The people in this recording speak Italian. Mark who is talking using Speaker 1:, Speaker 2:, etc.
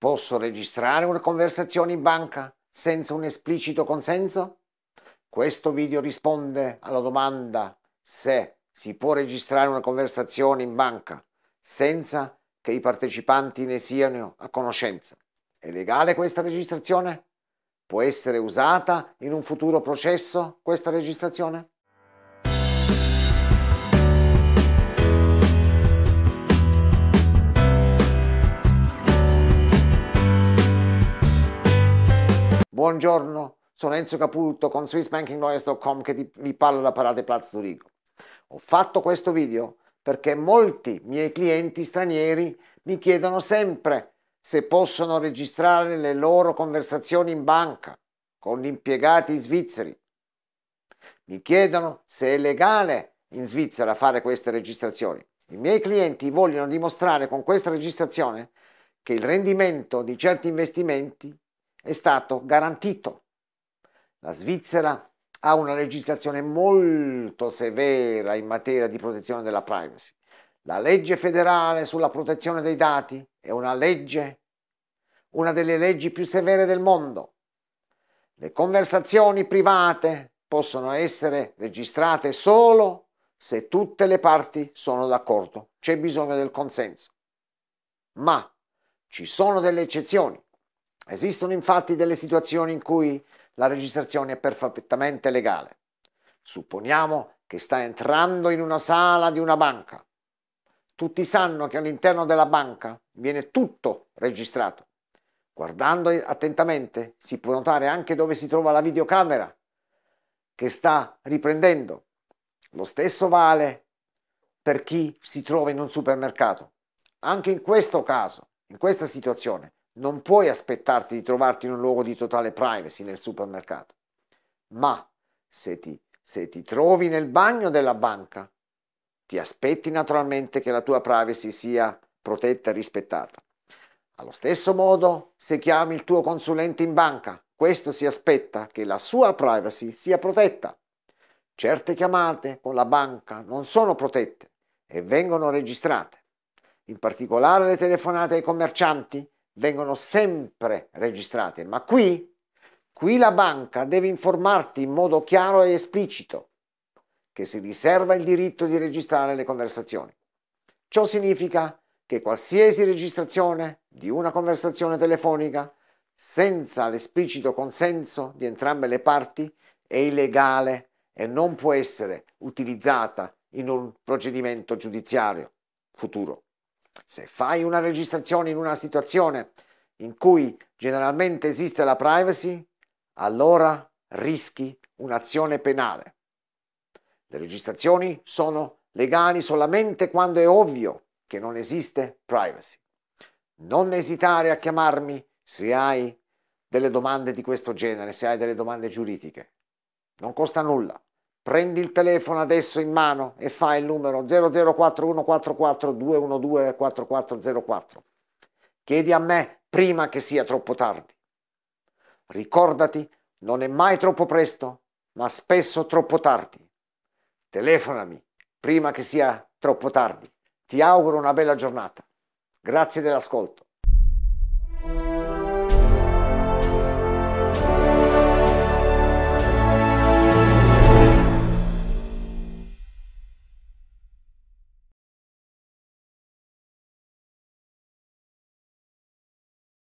Speaker 1: Posso registrare una conversazione in banca senza un esplicito consenso? Questo video risponde alla domanda se si può registrare una conversazione in banca senza che i partecipanti ne siano a conoscenza. È legale questa registrazione? Può essere usata in un futuro processo questa registrazione? Buongiorno, sono Enzo Caputo con SwissBankingLawyers.com che vi parla da Parate Plaza Zurigo. Ho fatto questo video perché molti miei clienti stranieri mi chiedono sempre se possono registrare le loro conversazioni in banca con gli impiegati svizzeri. Mi chiedono se è legale in Svizzera fare queste registrazioni. I miei clienti vogliono dimostrare con questa registrazione che il rendimento di certi investimenti è stato garantito. La Svizzera ha una legislazione molto severa in materia di protezione della privacy. La legge federale sulla protezione dei dati è una legge, una delle leggi più severe del mondo. Le conversazioni private possono essere registrate solo se tutte le parti sono d'accordo. C'è bisogno del consenso. Ma ci sono delle eccezioni. Esistono infatti delle situazioni in cui la registrazione è perfettamente legale. Supponiamo che sta entrando in una sala di una banca. Tutti sanno che all'interno della banca viene tutto registrato. Guardando attentamente si può notare anche dove si trova la videocamera che sta riprendendo. Lo stesso vale per chi si trova in un supermercato. Anche in questo caso, in questa situazione, non puoi aspettarti di trovarti in un luogo di totale privacy nel supermercato. Ma se ti, se ti trovi nel bagno della banca, ti aspetti naturalmente che la tua privacy sia protetta e rispettata. Allo stesso modo, se chiami il tuo consulente in banca, questo si aspetta che la sua privacy sia protetta. Certe chiamate con la banca non sono protette e vengono registrate. In particolare le telefonate ai commercianti vengono sempre registrate, ma qui, qui la banca deve informarti in modo chiaro e esplicito che si riserva il diritto di registrare le conversazioni. Ciò significa che qualsiasi registrazione di una conversazione telefonica senza l'esplicito consenso di entrambe le parti è illegale e non può essere utilizzata in un procedimento giudiziario futuro. Se fai una registrazione in una situazione in cui generalmente esiste la privacy, allora rischi un'azione penale. Le registrazioni sono legali solamente quando è ovvio che non esiste privacy. Non esitare a chiamarmi se hai delle domande di questo genere, se hai delle domande giuridiche. Non costa nulla. Prendi il telefono adesso in mano e fai il numero 004144 Chiedi a me prima che sia troppo tardi. Ricordati, non è mai troppo presto, ma spesso troppo tardi. Telefonami prima che sia troppo tardi. Ti auguro una bella giornata. Grazie dell'ascolto.